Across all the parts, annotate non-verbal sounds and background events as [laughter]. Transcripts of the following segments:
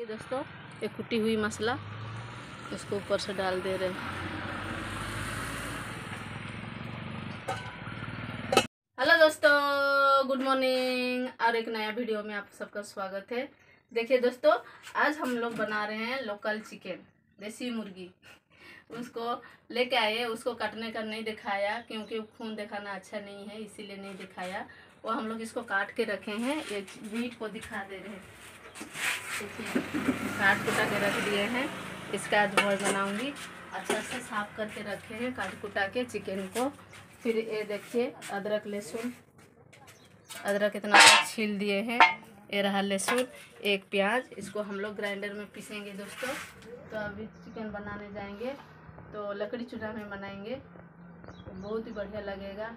ये दोस्तों ये कुटी हुई मसाला इसको ऊपर से डाल दे रहे हैं। हेलो दोस्तों, गुड मॉर्निंग, और एक नया वीडियो में आप सबका स्वागत है। देखिए दोस्तों, आज हम लोग बना रहे हैं लोकल चिकन, देसी मुर्गी। उसको लेके आए, उसको काटने का नहीं दिखाया, क्योंकि खून दिखाना अच्छा नहीं है, इसीलिए नहीं दिखाया। वो हम लोग इसको काट के रखे हैं, ये मीट को दिखा दे रहे हैं। काट कुटा के रख दिए हैं। इसका आज भोज बनाऊँगी अच्छा से साफ़ करके रखे हैं काट कुटा के चिकन को। फिर ये देखिए, अदरक, लहसुन। अदरक इतना छील दिए हैं। ये रहा लहसुन, एक प्याज। इसको हम लोग ग्राइंडर में पीसेंगे दोस्तों। तो अभी चिकन बनाने जाएँगे। तो लकड़ी चूल्हा में बनाएँगे। तो बहुत ही बढ़िया लगेगा,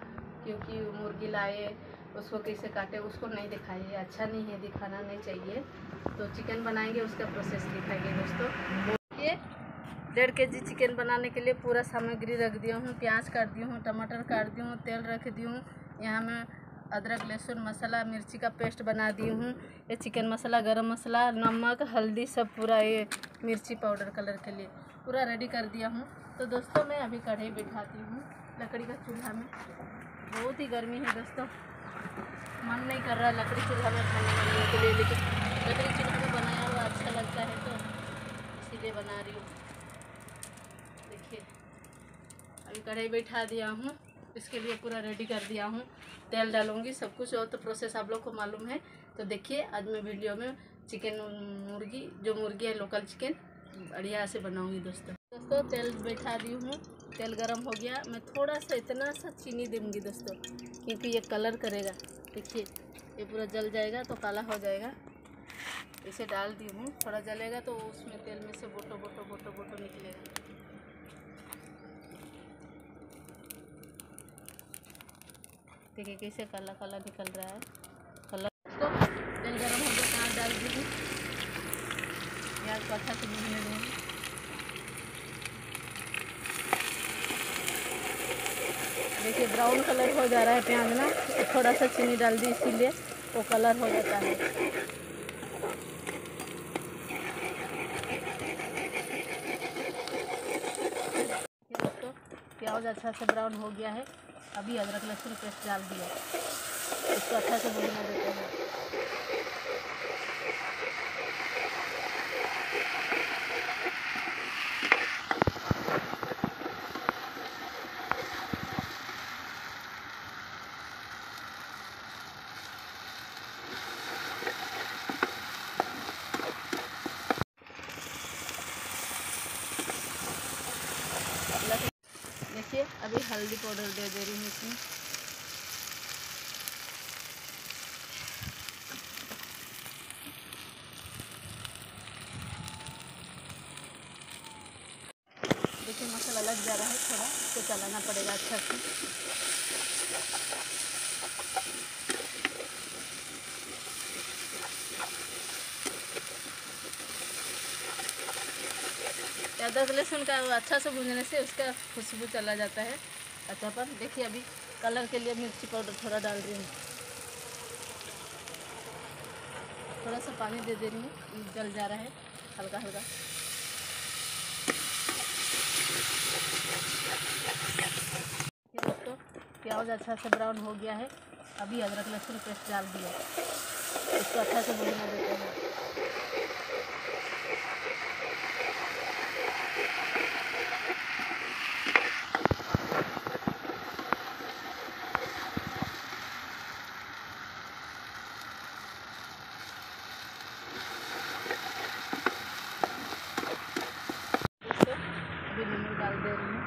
क्योंकि मुर्गी लाए उसको कैसे काटे, उसको नहीं दिखाइए अच्छा नहीं है, दिखाना नहीं चाहिए। तो चिकन बनाएँगे, उसका प्रोसेस दिखाएँगे दोस्तों। ये डेढ़ के जी चिकन बनाने के लिए पूरा सामग्री रख दिया हूँ, प्याज काट दी हूँ, टमाटर काट दी हूँ, तेल रख दी हूँ। यहाँ मैं अदरक, लहसुन, मसाला, मिर्ची का पेस्ट बना दी हूँ। ये चिकन मसाला, गरम मसाला, नमक, हल्दी सब पूरा ये मिर्ची पाउडर कलर के लिए पूरा रेडी कर दिया हूँ। तो दोस्तों, मैं अभी कढ़ाई बिठाती हूँ लकड़ी का चूल्हा में। बहुत ही गर्मी है दोस्तों। मन नहीं कर रहा लकड़ी चूल्हा में खाना बनाने के लिए, लेकिन लकड़ी चूल्हा में बनाया हुआ अच्छा लगता है तो इसीलिए बना रही हूँ। देखिए, अभी कढ़ाई बैठा दिया हूँ, इसके लिए पूरा रेडी कर दिया हूँ। तेल डालूँगी, सब कुछ और तो प्रोसेस आप लोग को मालूम है। तो देखिए, आज मैं वीडियो में चिकन मुर्गी, जो मुर्गी है लोकल चिकन बढ़िया से बनाऊँगी दोस्तों। दोस्तों, तेल बैठा दी हूँ। तेल गरम हो गया। मैं थोड़ा सा इतना सा चीनी दूँगी दोस्तों, क्योंकि ये कलर करेगा। देखिए, ये पूरा जल जाएगा तो काला हो जाएगा। इसे डाल दी हूँ। थोड़ा जलेगा तो उसमें तेल में से बोटो बोटो बोटो बोटो निकलेगा। देखिए कैसे काला काला निकल रहा है। कलर तो तेल गरम हो गया प्याज डाल दी हूँ। प्याज को अच्छा से भूनने देंगे देखिए ब्राउन कलर हो जा रहा है प्याज ना। थोड़ा सा चीनी डाल दी, इसीलिए वो कलर हो जाता है। दोस्तों, प्याज अच्छा से ब्राउन हो गया है। अभी अदरक लहसुन पेस्ट डाल दिया। इसको अच्छा से भूनने देते हैं देखिए अभी हल्दी पाउडर दे दे रही हूँ इसमें। देखिए मसाला लग जा रहा है थोड़ा इसको चलाना पड़ेगा अच्छा से। अदरक लहसुन का अच्छा से भूनने से उसका खुशबू चला जाता है। अच्छापन देखिए अभी कलर के लिए मिर्ची पाउडर थोड़ा डाल रही हूँ। थोड़ा सा पानी दे दे रही हूँ जल जा रहा है, हल्का हल्का। दोस्तों, प्याज अच्छा से ब्राउन हो गया है। अभी अदरक लहसुन पेस्ट डाल दिया। इसको अच्छा से भूनने देते हैं अभी नींबू डाल दे रही हूँ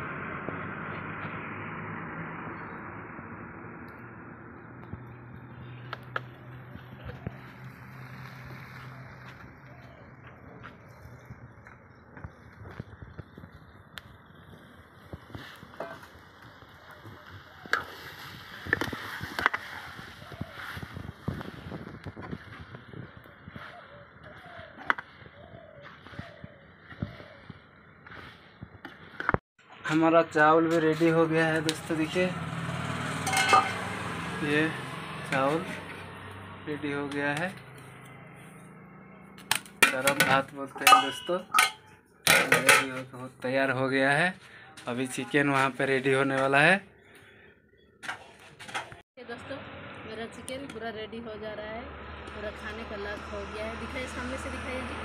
हमारा चावल भी रेडी हो गया है दोस्तों, देखिए। ये चावल रेडी हो गया है। गरम भात बोलते हैं दोस्तों। रेडी हो तैयार हो गया है। अभी चिकन वहाँ पे रेडी होने वाला है। दोस्तों, मेरा चिकन पूरा रेडी हो जा रहा है। पूरा खाने का लायक हो गया है। दिखाइए, सामने से दिखाइए जी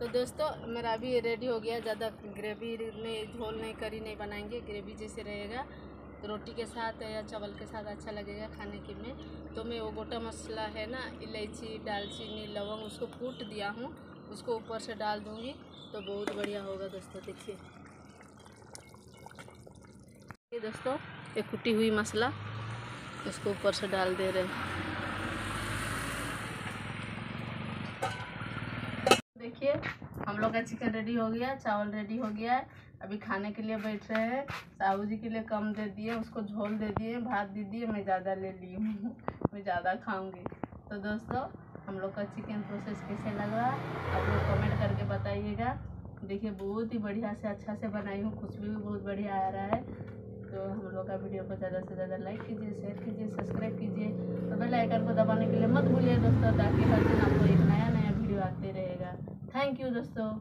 तो दोस्तों, मेरा अभी रेडी हो गया। ज़्यादा ग्रेवी में झोल नहीं, करी नहीं बनाएँगे। ग्रेवी जैसे रहेगा। तो रोटी के साथ या चावल के साथ अच्छा लगेगा खाने के में। तो मैं वो गोटा मसाला है ना, इलायची, दालचीनी, लवंग, उसको कूट दिया हूँ। उसको ऊपर से डाल दूँगी। तो बहुत बढ़िया होगा दोस्तों, देखिए। दोस्तों ये कुटी हुई मसाला, उसको ऊपर से डाल दे रहे हैं देखिए हम लोग का चिकन रेडी हो गया, चावल रेडी हो गया है। अभी खाने के लिए बैठ रहे हैं। साहू जी के लिए कम दे दिए, उसको झोल दे दिए, भात दे दिए, मैं ज़्यादा ले ली हूँ। [laughs] मैं ज़्यादा खाऊँगी। तो दोस्तों, हम लोग का चिकन प्रोसेस कैसे लगा आप लोग कमेंट करके बताइएगा। देखिए, बहुत ही बढ़िया से अच्छा से बनाई हूँ। खुशबू भी, बहुत बढ़िया आ रहा है। तो हम लोग का वीडियो को ज़्यादा से ज़्यादा लाइक कीजिए शेयर कीजिए सब्सक्राइब कीजिए और बेल आइकन को दबाने के लिए मत भूलिए दोस्तों, ताकि हर दिन आपको एक नया नया वीडियो आते रहेगा। थैंक यू दोस्तों